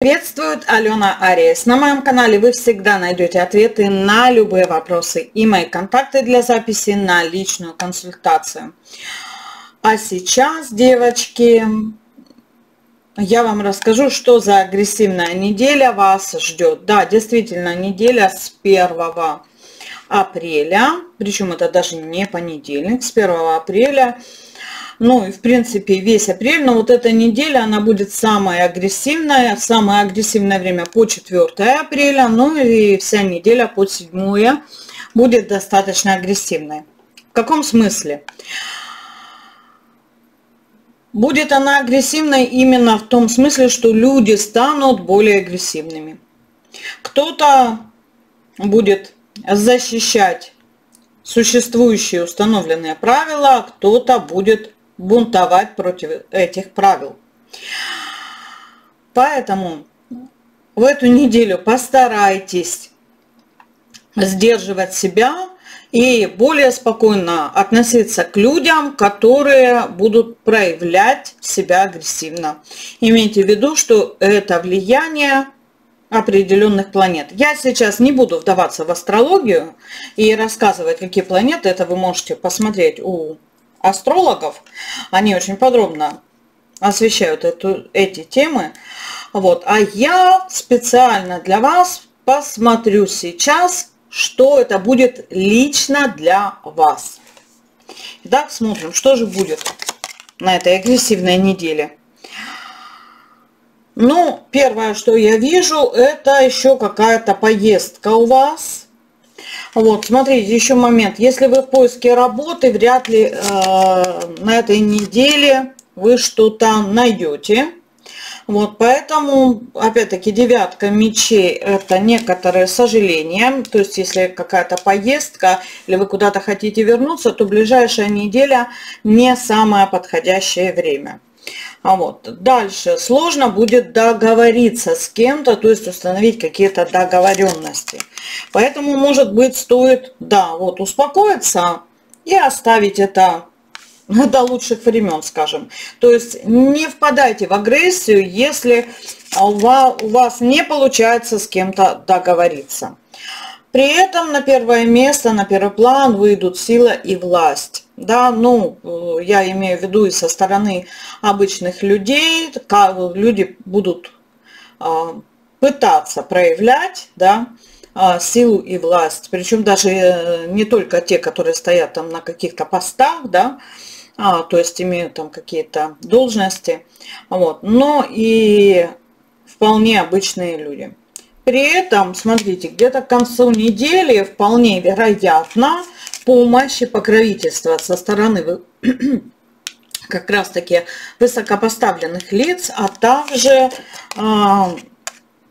Приветствует Алена Ариес. На моем канале вы всегда найдете ответы на любые вопросы и мои контакты для записи на личную консультацию. А сейчас, девочки, я вам расскажу, что за агрессивная неделя вас ждет. Да, действительно, неделя с 1 апреля, причем это даже не понедельник, с 1 апреля ну и в принципе весь апрель, но вот эта неделя, она будет самая агрессивная, самое агрессивное время по 4 апреля, ну и вся неделя по 7 будет достаточно агрессивной. В каком смысле? Будет она агрессивной именно в том смысле, что люди станут более агрессивными. Кто-то будет защищать существующие установленные правила, а кто-то будет бунтовать против этих правил. Поэтому в эту неделю постарайтесь сдерживать себя и более спокойно относиться к людям, которые будут проявлять себя агрессивно. Имейте в виду, что это влияние определенных планет. Я сейчас не буду вдаваться в астрологию и рассказывать, какие планеты, это вы можете посмотреть у астрологов, они очень подробно освещают эту, эти темы. Вот. А я специально для вас посмотрю сейчас, что это будет лично для вас. Итак, смотрим, что же будет на этой агрессивной неделе. Ну, первое, что я вижу, это еще какая-то поездка у вас вот, смотрите, еще момент. Если вы в поиске работы, вряд ли э, на этой неделе вы что-то найдете. Вот, поэтому, опять-таки, девятка мечей – это некоторое сожаление. То есть, если какая-то поездка или вы куда-то хотите вернуться, то ближайшая неделя не самое подходящее время. А вот дальше сложно будет договориться с кем-то, то есть установить какие-то договоренности. Поэтому, может быть, стоит, да, вот успокоиться и оставить это до лучших времен, скажем. То есть не впадайте в агрессию, если у вас, не получается с кем-то договориться. При этом на первое место, на первый план выйдут сила и власть. Да, ну, э, я имею в виду и со стороны обычных людей, люди будут а, пытаться проявлять, да, а, силу и власть, причем даже э, не только те, которые стоят там на каких-то постах, да, а, то есть имеют там какие-то должности, вот, но и вполне обычные люди. При этом, смотрите, где-то к концу недели вполне вероятно, помощь и покровительство со стороны как раз таки высокопоставленных лиц, а также э,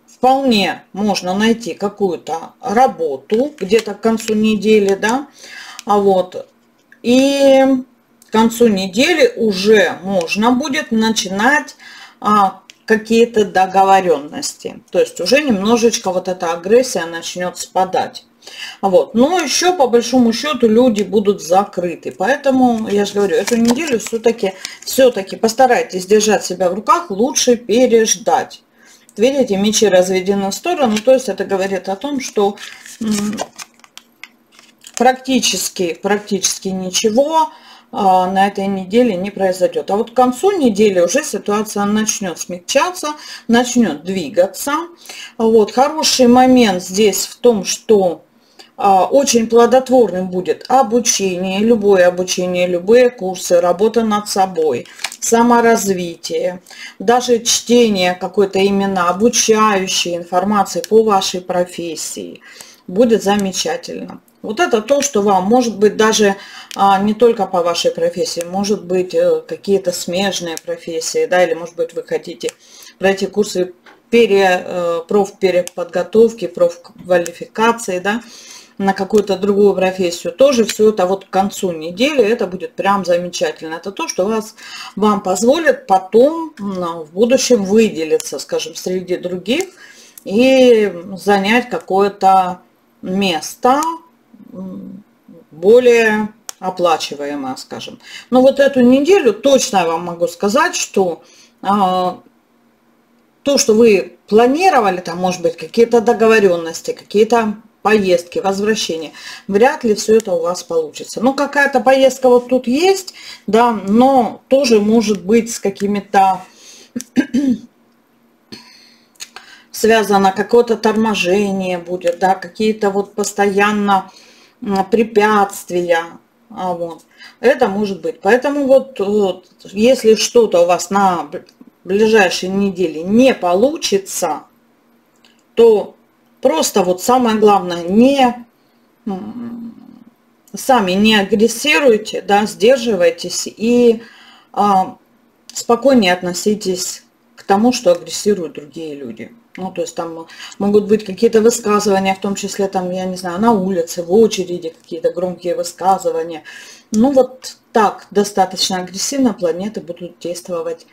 вполне можно найти какую-то работу где-то к концу недели, да, а вот, и к концу недели уже можно будет начинать а, какие-то договоренности. То есть уже немножечко вот эта агрессия начнет спадать. Вот. Но еще по большому счету люди будут закрыты. Поэтому, я же говорю, эту неделю все-таки все-таки постарайтесь держать себя в руках, лучше переждать. Видите, мечи разведены в сторону, то есть это говорит о том, что практически, практически ничего на этой неделе не произойдет. А вот к концу недели уже ситуация начнет смягчаться, начнет двигаться. Вот, хороший момент здесь в том, что а, очень плодотворным будет обучение, любое обучение, любые курсы, работа над собой, саморазвитие, даже чтение какой-то именно обучающей информации по вашей профессии будет замечательно. Вот это то, что вам, может быть, даже а, не только по вашей профессии, может быть, э, какие-то смежные профессии, да, или, может быть, вы хотите пройти курсы пере, э, профпереподготовки, профквалификации, да, на какую-то другую профессию, тоже все это вот к концу недели, это будет прям замечательно. Это то, что вас, вам позволит потом ну, в будущем выделиться, скажем, среди других и занять какое-то место более оплачиваемое, скажем. Но вот эту неделю точно я вам могу сказать, что а, то, что вы планировали там, может быть, какие-то договоренности, какие-то поездки, возвращения, вряд ли все это у вас получится. Ну, какая-то поездка вот тут есть, да, но тоже может быть с какими-то связано какое-то торможение будет, да, какие-то вот постоянно препятствия, а вот. Это может быть. Поэтому вот, вот если что-то у вас на ближайшей неделе не получится, то просто вот самое главное, не сами не агрессируйте, да, сдерживайтесь и а, спокойнее относитесь тому, что агрессируют другие люди. Ну, то есть там могут быть какие-то высказывания, в том числе там, я не знаю, на улице, в очереди какие-то громкие высказывания. Ну, вот так достаточно агрессивно планеты будут действовать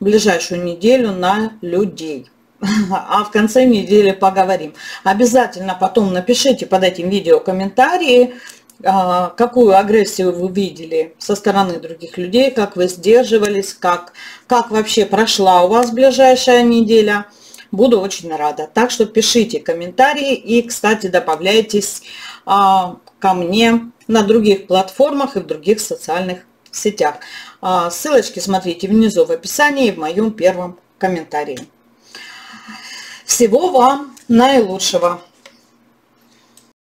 в ближайшую неделю на людей. А в конце недели поговорим. Обязательно потом напишите под этим видео комментарии, какую агрессию вы видели со стороны других людей, как вы сдерживались, как, как вообще прошла у вас ближайшая неделя. Буду очень рада. Так что пишите комментарии и, кстати, добавляйтесь а, ко мне на других платформах и в других социальных сетях. А, ссылочки смотрите внизу в описании и в моем первом комментарии. Всего вам наилучшего!